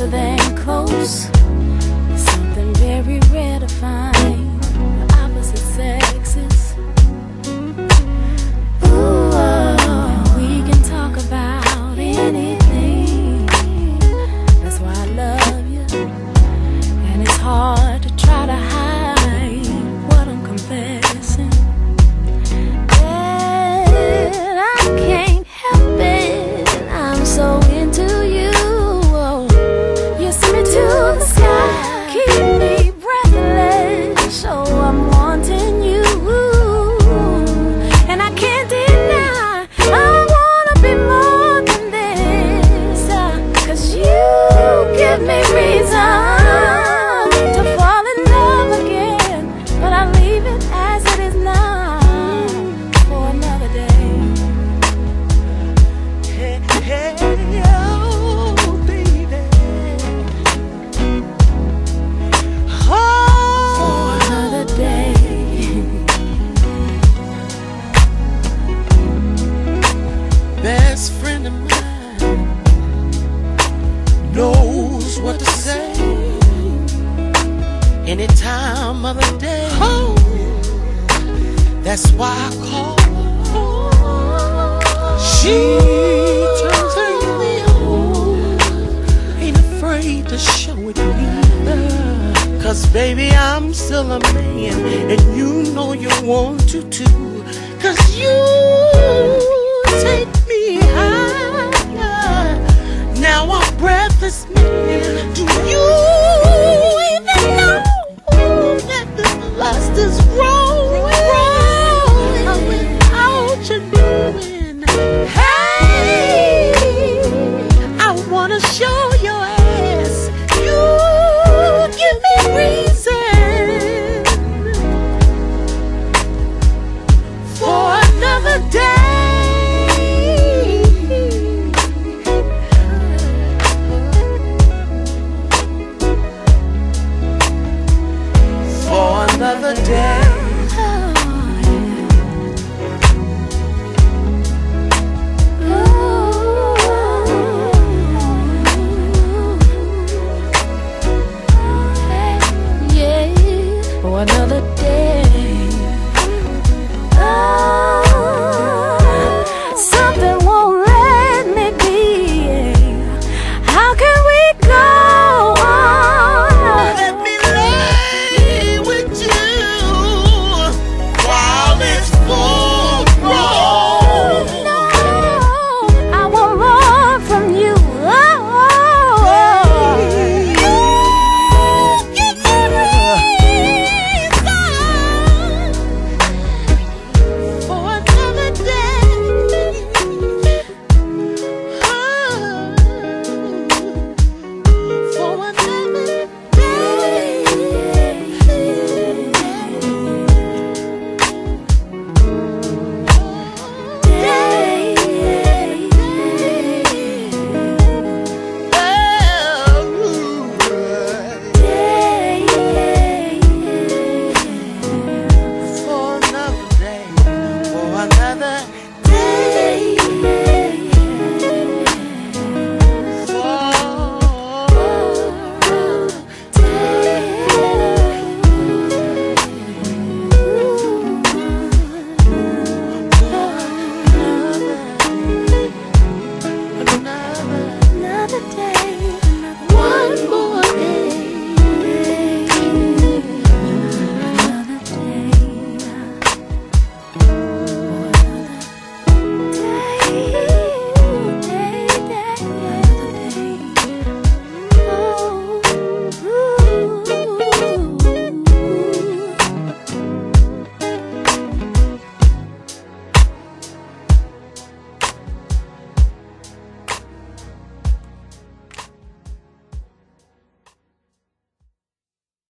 closer than close. Something very rare to find. To keep me breathless. So I'm wanting you, and I can't deny I wanna be more than this. uh, Cause you give me reason to fall in love again, but I leave it as it is now for another day. Hey, hey, what to say any time of the day. That's why I call. She turns her on, ain't afraid to show it either. Cause baby, I'm still a man, and you know you want to too. wanna show your ass. You give me reason for another day. For another day.